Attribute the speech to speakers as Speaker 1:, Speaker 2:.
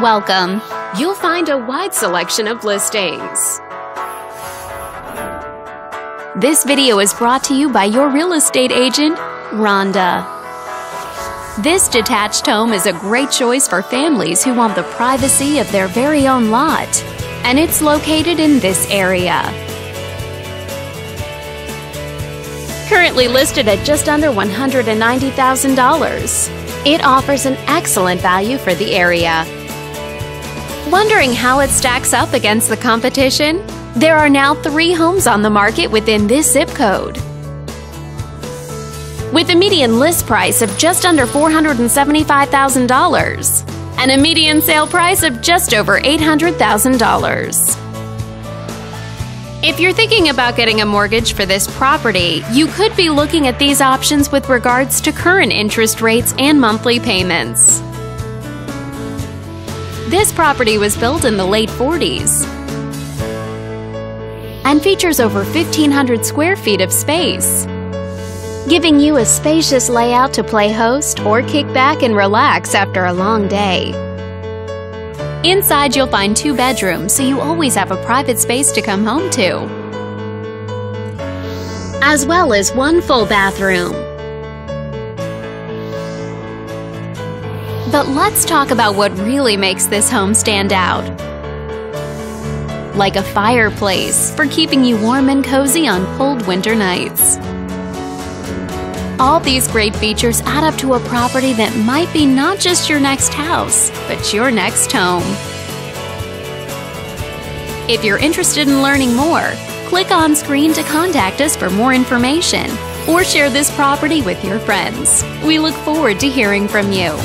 Speaker 1: Welcome. You'll find a wide selection of listings. This video is brought to you by your real estate agent, Rhonda. This detached home is a great choice for families who want the privacy of their very own lot, and it's located in this area. Currently listed at just under $190,000, it offers an excellent value for the area. Wondering how it stacks up against the competition? There are now three homes on the market within this zip code. With a median list price of just under $475,000 and a median sale price of just over $800,000. If you're thinking about getting a mortgage for this property, you could be looking at these options with regards to current interest rates and monthly payments. This property was built in the late 40s and features over 1,500 square feet of space, giving you a spacious layout to play host or kick back and relax after a long day. Inside, you'll find two bedrooms, so you always have a private space to come home to, as well as one full bathroom. But let's talk about what really makes this home stand out. Like a fireplace for keeping you warm and cozy on cold winter nights. All these great features add up to a property that might be not just your next house, but your next home. If you're interested in learning more, click on screen to contact us for more information or share this property with your friends. We look forward to hearing from you.